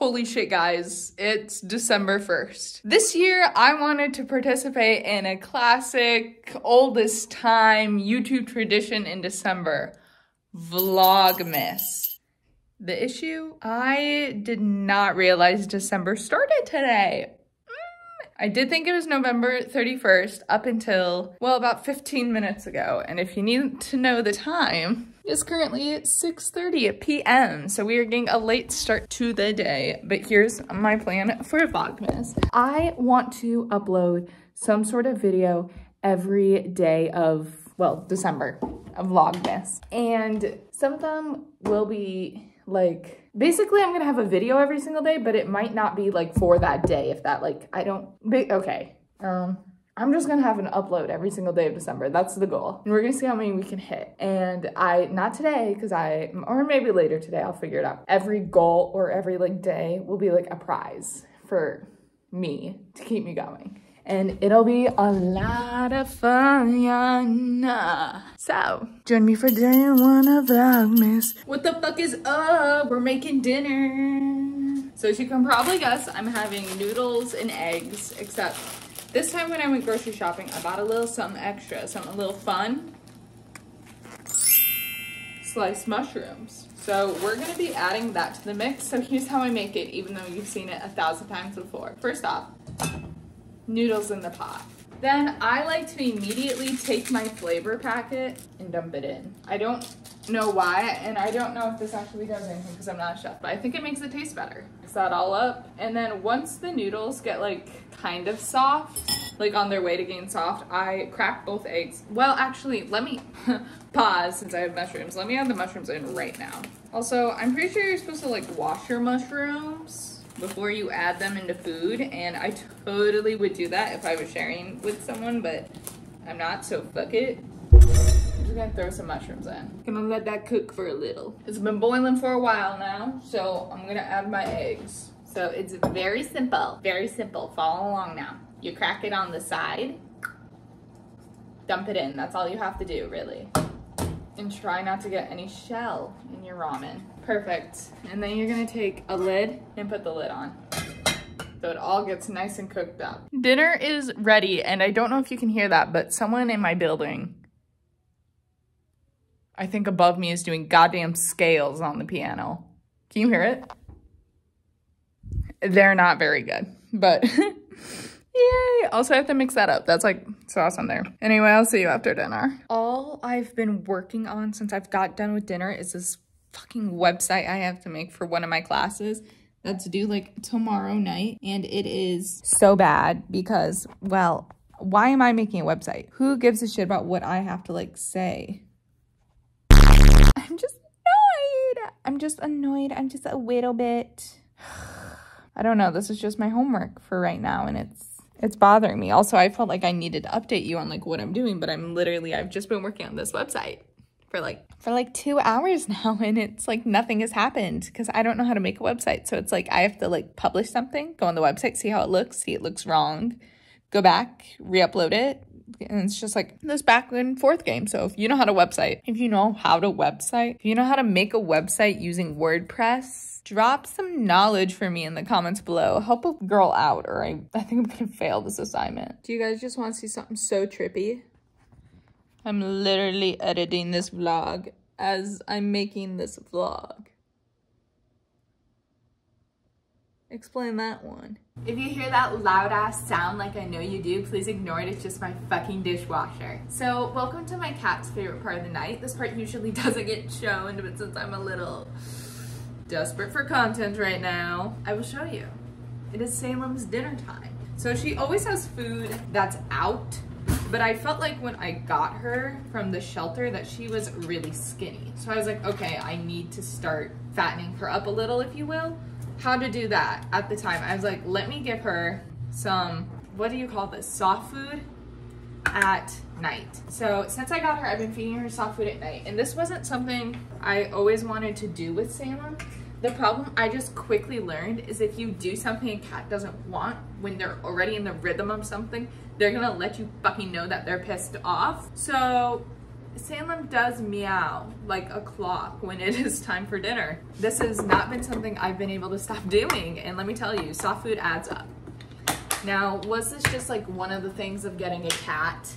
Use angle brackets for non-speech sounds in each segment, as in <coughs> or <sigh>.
Holy shit, guys, it's December 1st. This year, I wanted to participate in a classic, oldest time YouTube tradition in December Vlogmas. The issue? I did not realize December started today. I did think it was November 31st up until, well, about 15 minutes ago. And if you need to know the time, it's currently 6.30 p.m. So we are getting a late start to the day. But here's my plan for Vlogmas. I want to upload some sort of video every day of, well, December of Vlogmas. And some of them will be like basically i'm gonna have a video every single day but it might not be like for that day if that like i don't okay um i'm just gonna have an upload every single day of december. That's the goal. And we're gonna see how many we can hit. And i not today because i or maybe later today i'll figure it out. Every goal or every like day will be like a prize for me to keep me going and it'll be a lot of fun. So, join me for day one of Vlogmas. What the fuck is up? We're making dinner. So as you can probably guess, I'm having noodles and eggs, except this time when I went grocery shopping, I bought a little something extra, something a little fun. Sliced mushrooms. So we're gonna be adding that to the mix. So here's how I make it, even though you've seen it a thousand times before. First off, noodles in the pot. Then I like to immediately take my flavor packet and dump it in. I don't know why, and I don't know if this actually does anything because I'm not a chef, but I think it makes it taste better. Mix that all up, and then once the noodles get like kind of soft, like on their way to getting soft, I crack both eggs. Well, actually, let me <laughs> pause since I have mushrooms. Let me add the mushrooms in right now. Also, I'm pretty sure you're supposed to like wash your mushrooms before you add them into food. And I totally would do that if I was sharing with someone, but I'm not, so fuck it. I'm just gonna throw some mushrooms in. Gonna let that cook for a little. It's been boiling for a while now, so I'm gonna add my eggs. So it's very simple, very simple. Follow along now. You crack it on the side, dump it in. That's all you have to do, really. And try not to get any shell in your ramen. Perfect. And then you're gonna take a lid and put the lid on. So it all gets nice and cooked up. Dinner is ready, and I don't know if you can hear that, but someone in my building, I think above me is doing goddamn scales on the piano. Can you hear it? They're not very good, but <laughs> yay. Also, I have to mix that up. That's like sauce on there. Anyway, I'll see you after dinner. All I've been working on since I've got done with dinner is this fucking website I have to make for one of my classes that's due like tomorrow night. And it is so bad because, well, why am I making a website? Who gives a shit about what I have to like say? I'm just annoyed. I'm just annoyed. I'm just a little bit. I don't know. This is just my homework for right now and it's it's bothering me. Also, I felt like I needed to update you on like what I'm doing, but I'm literally I've just been working on this website for like for like two hours <laughs> now and it's like nothing has happened because I don't know how to make a website. So it's like I have to like publish something, go on the website, see how it looks, see it looks wrong, go back, re-upload it. And it's just like this back and forth game. So if you know how to website, if you know how to website, if you know how to make a website using WordPress, drop some knowledge for me in the comments below. Help a girl out or I, I think I'm gonna fail this assignment. Do you guys just want to see something so trippy? I'm literally editing this vlog as I'm making this vlog. Explain that one. If you hear that loud ass sound like I know you do, please ignore it. It's just my fucking dishwasher. So welcome to my cat's favorite part of the night. This part usually <laughs> doesn't get shown, but since I'm a little desperate for content right now, I will show you. It is Salem's dinner time. So she always has food that's out but I felt like when I got her from the shelter that she was really skinny. So I was like, okay, I need to start fattening her up a little, if you will. How to do that at the time? I was like, let me give her some, what do you call this? Soft food at night. So since I got her, I've been feeding her soft food at night. And this wasn't something I always wanted to do with Salem. The problem I just quickly learned is if you do something a cat doesn't want when they're already in the rhythm of something, they're gonna let you fucking know that they're pissed off. So Salem does meow like a clock when it <laughs> is time for dinner. This has not been something I've been able to stop doing. And let me tell you, soft food adds up. Now, was this just like one of the things of getting a cat?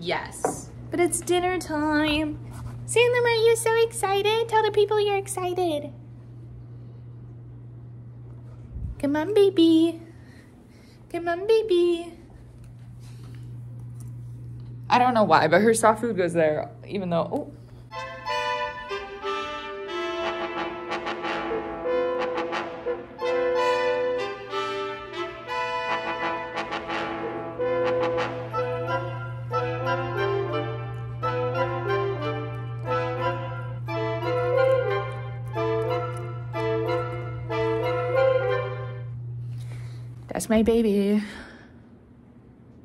Yes. But it's dinner time. Salem, are you so excited? Tell the people you're excited. Come on, baby. Come on, baby. I don't know why, but her soft food goes there, even though, oh. That's my baby.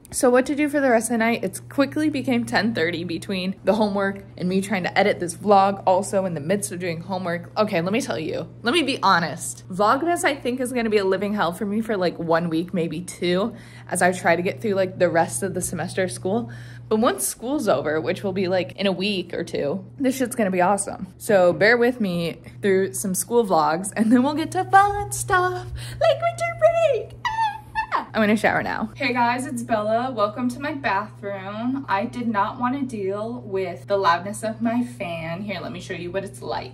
So what to do for the rest of the night? It's quickly became 10:30 between the homework and me trying to edit this vlog also in the midst of doing homework. Okay, let me tell you. Let me be honest. Vlogmas I think is going to be a living hell for me for like 1 week, maybe 2 as I try to get through like the rest of the semester of school. But once school's over, which will be like in a week or two, this shit's gonna be awesome. So bear with me through some school vlogs and then we'll get to fun stuff like winter break. I'm gonna shower now. Hey guys, it's Bella. Welcome to my bathroom. I did not want to deal with the loudness of my fan. Here, let me show you what it's like.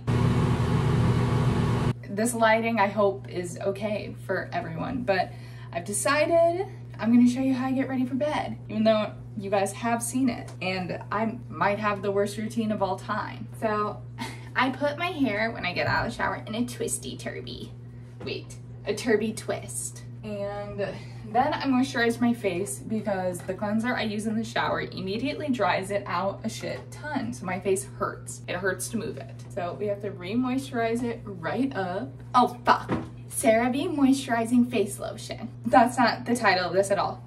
This lighting, I hope, is okay for everyone, but I've decided I'm gonna show you how I get ready for bed, even though you guys have seen it, and I might have the worst routine of all time. So, <laughs> I put my hair when I get out of the shower in a twisty turby. Wait, a Turbie Twist. And then I moisturize my face because the cleanser I use in the shower immediately dries it out a shit ton. So my face hurts. It hurts to move it. So we have to re-moisturize it right up. Oh, fuck. CeraVe Moisturizing Face Lotion. That's not the title of this at all.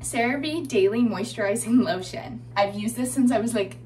CeraVe Daily Moisturizing <laughs> Lotion. I've used this since I was like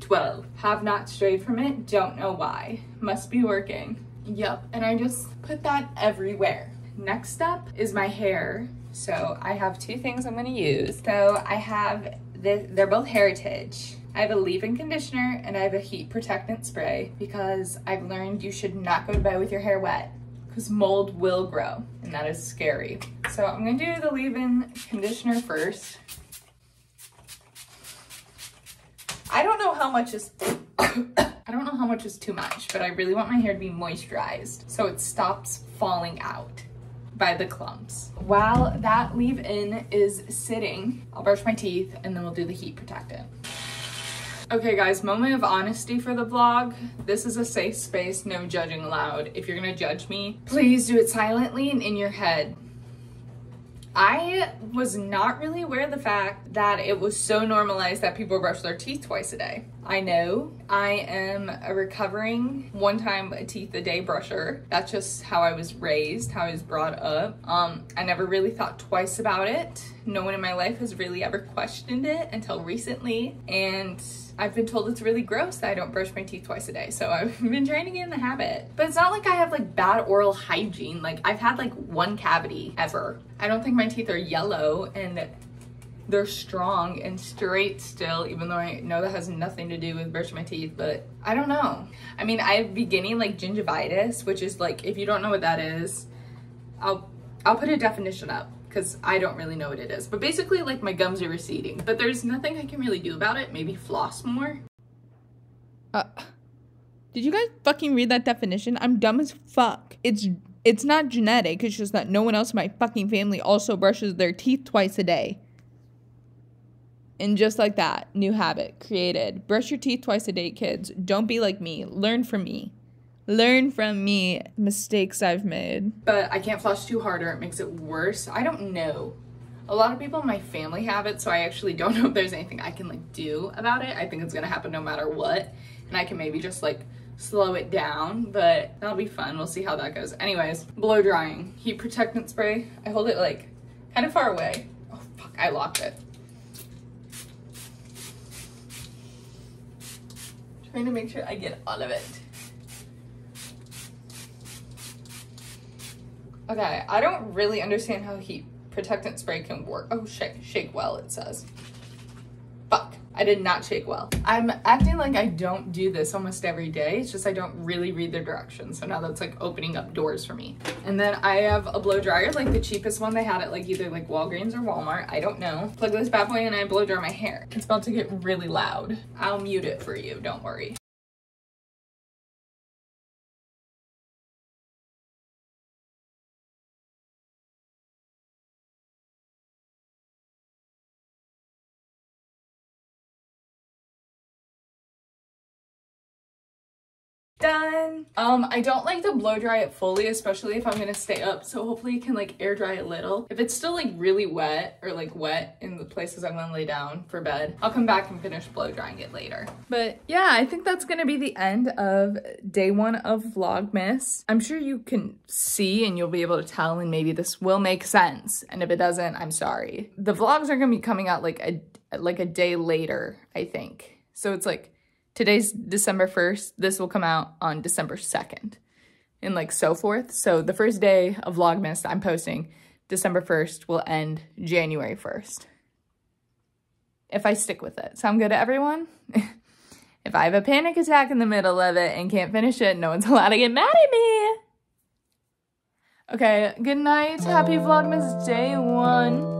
12. Have not strayed from it. Don't know why. Must be working. Yup. And I just put that everywhere. Next up is my hair. So I have two things I'm gonna use. So I have this, they're both Heritage. I have a leave-in conditioner and I have a heat protectant spray because I've learned you should not go to bed with your hair wet because mold will grow and that is scary. So I'm gonna do the leave-in conditioner first. I don't know how much is, <coughs> I don't know how much is too much, but I really want my hair to be moisturized so it stops falling out by the clumps. While that leave-in is sitting, I'll brush my teeth and then we'll do the heat protectant. Okay guys, moment of honesty for the vlog. This is a safe space, no judging allowed. If you're gonna judge me, please do it silently and in your head. I was not really aware of the fact that it was so normalized that people brush their teeth twice a day. I know I am a recovering one time a teeth a day brusher. That's just how I was raised, how I was brought up. Um, I never really thought twice about it. No one in my life has really ever questioned it until recently. And I've been told it's really gross that I don't brush my teeth twice a day. So I've <laughs> been trying to get in the habit. But it's not like I have like bad oral hygiene. Like I've had like one cavity ever. I don't think my teeth are yellow and they're strong and straight still, even though I know that has nothing to do with brushing my teeth, but I don't know. I mean, I have beginning like gingivitis, which is like, if you don't know what that is, I'll, I'll put a definition up because I don't really know what it is. But basically like my gums are receding, but there's nothing I can really do about it. Maybe floss more. Uh, did you guys fucking read that definition? I'm dumb as fuck. It's it's not genetic, it's just that no one else in my fucking family also brushes their teeth twice a day. And just like that, new habit created. Brush your teeth twice a day, kids. Don't be like me. Learn from me. Learn from me mistakes I've made. But I can't flush too hard or it makes it worse. I don't know. A lot of people in my family have it, so I actually <laughs> don't know if there's anything I can like do about it. I think it's gonna happen no matter what. And I can maybe just like slow it down, but that'll be fun. We'll see how that goes. Anyways, blow drying. Heat protectant spray. I hold it like kind of far away. Oh fuck, I locked it. Trying to make sure I get all of it. Okay, I don't really understand how heat protectant spray can work. Oh, shake, shake well, it says. Fuck. I did not shake well. I'm acting like I don't do this almost every day. It's just I don't really read the directions. So now that's like opening up doors for me. And then I have a blow dryer, like the cheapest one they had at like either like Walgreens or Walmart. I don't know. Plug this bad boy in and I blow dry my hair. It's about to get really loud. I'll mute it for you, don't worry. Done. Um, I don't like to blow dry it fully, especially if I'm gonna stay up. So hopefully you can like air dry a little. If it's still like really wet or like wet in the places I'm gonna lay down for bed, I'll come back and finish blow drying it later. But yeah, I think that's gonna be the end of day one of Vlogmas. I'm sure you can see and you'll be able to tell and maybe this will make sense. And if it doesn't, I'm sorry. The vlogs are gonna be coming out like a like a day later, I think. So it's like Today's December 1st. This will come out on December 2nd and like so forth. So the first day of Vlogmas I'm posting December 1st will end January 1st. If I stick with it. Sound good to everyone? <laughs> if I have a panic attack in the middle of it and can't finish it, no one's <laughs> allowed to get mad at me. Okay, good night. Happy Vlogmas day one.